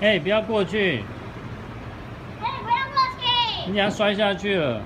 哎，不要过去！哎，不要过去！你要摔下去了。